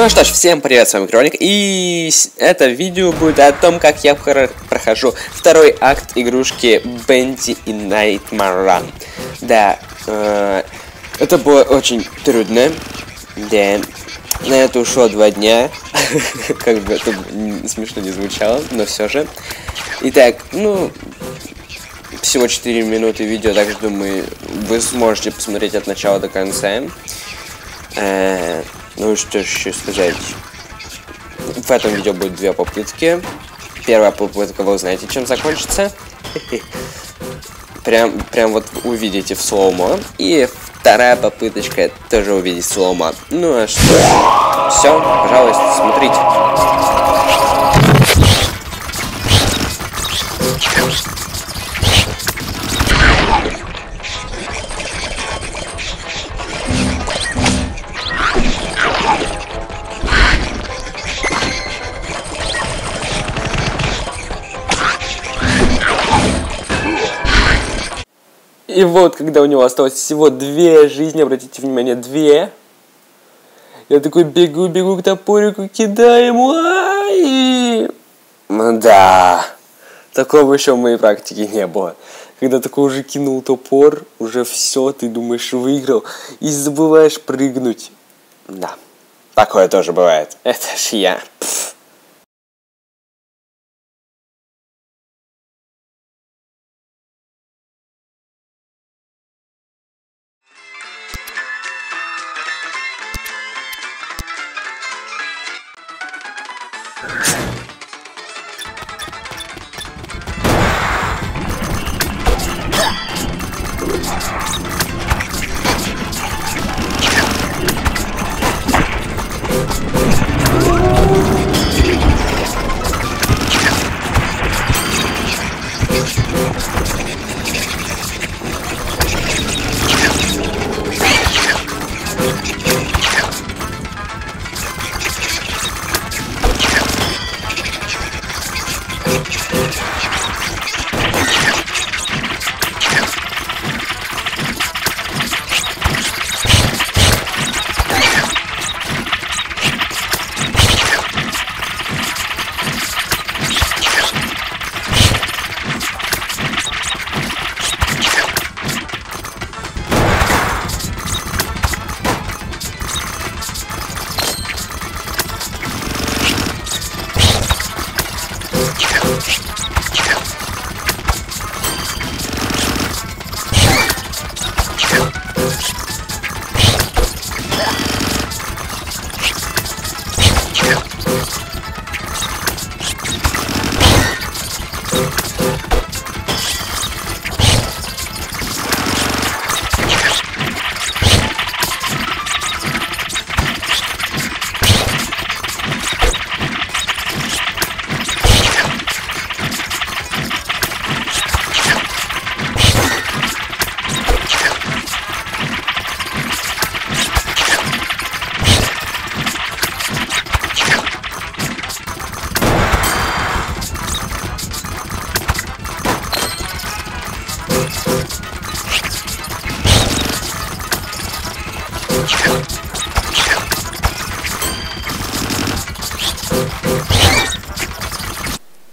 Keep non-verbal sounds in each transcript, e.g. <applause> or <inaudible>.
Ну что ж, всем привет, с вами Кроник, и это видео будет о том, как я прохожу второй акт игрушки Бенди и Nightmare Run. Да, э, это было очень трудно, да, на это ушло два дня, <laughs> как бы это смешно не звучало, но все же. Итак, ну, всего 4 минуты видео, так что думаю, вы сможете посмотреть от начала до конца. Э, ну что еще сказать. В этом видео будет две попытки. Первая попытка, вы знаете, чем закончится. <laughs> Прям, прям вот увидите в slow-mo. И вторая попыточка тоже увидеть slow-mo. Ну а что? Все, пожалуйста, смотрите. И вот, когда у него осталось всего две жизни, обратите внимание, две, я такой бегу, бегу к топорику, кидаю ему, и... Да, такого еще в моей практике не было. Когда такой уже кинул топор, уже все, ты думаешь, выиграл, и забываешь прыгнуть. Да, такое тоже бывает. Это ж я.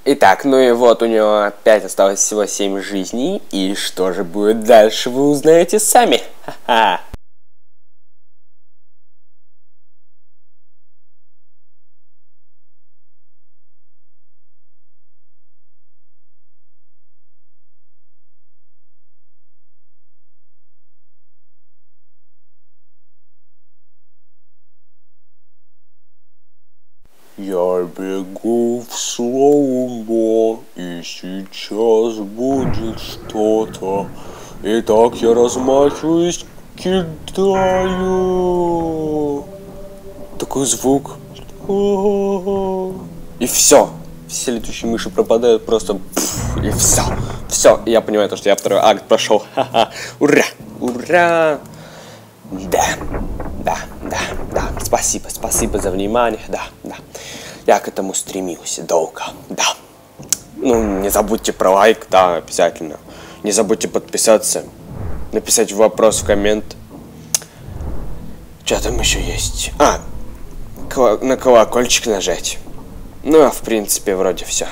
Итак, ну и вот у него опять осталось всего 7 жизней. И что же будет дальше, вы узнаете сами. Ха-ха. Я бегу в слоумо, и сейчас будет что-то. Итак, я размахиваюсь, кидаю. Такой звук. И все. Все летучие мыши пропадают просто. И все. Все. Я понимаю, то, что я второй акт прошел. Ура! Ура! Да. Да, да, да. Спасибо, спасибо за внимание. Да, да. Я к этому стремился долго. Да. Ну, не забудьте про лайк, да, обязательно. Не забудьте подписаться, написать вопрос в коммент. Что там еще есть? А, на колокольчик нажать. Ну, а в принципе, вроде все.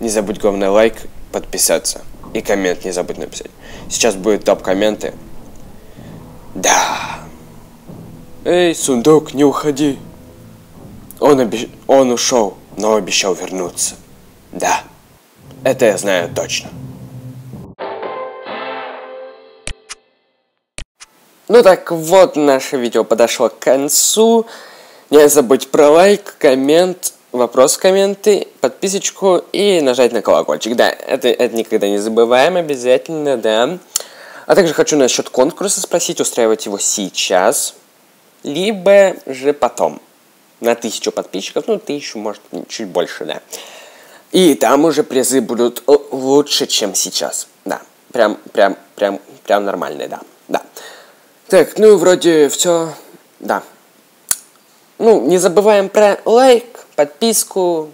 Не забудь, главное, лайк, подписаться. И коммент не забудь написать. Сейчас будут топ-комменты. Да. Эй, сундук, не уходи. Он, обещ... Он ушел, но обещал вернуться. Да. Это я знаю точно. Ну так вот, наше видео подошло к концу. Не забудь про лайк, коммент, вопрос комменты, подписочку и нажать на колокольчик. Да, это, это никогда не забываем, обязательно, да. А также хочу насчет конкурса спросить, устраивать его сейчас, либо же потом. На тысячу подписчиков, ну, тысячу, может, чуть больше, да. И там уже призы будут лучше, чем сейчас. Да, прям, прям, прям, прям нормальные, да, да. Так, ну, вроде все, да. Ну, не забываем про лайк, подписку,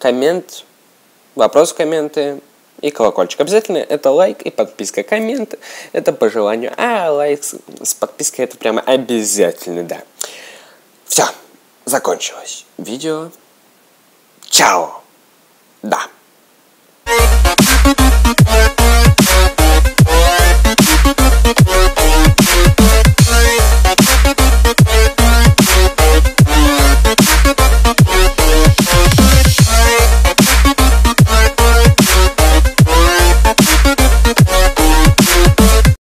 коммент, вопрос комменты и колокольчик. Обязательно это лайк и подписка. Коммент это по желанию, а лайк с, подпиской это прямо обязательно, да. Закончилось видео. Чао! Да.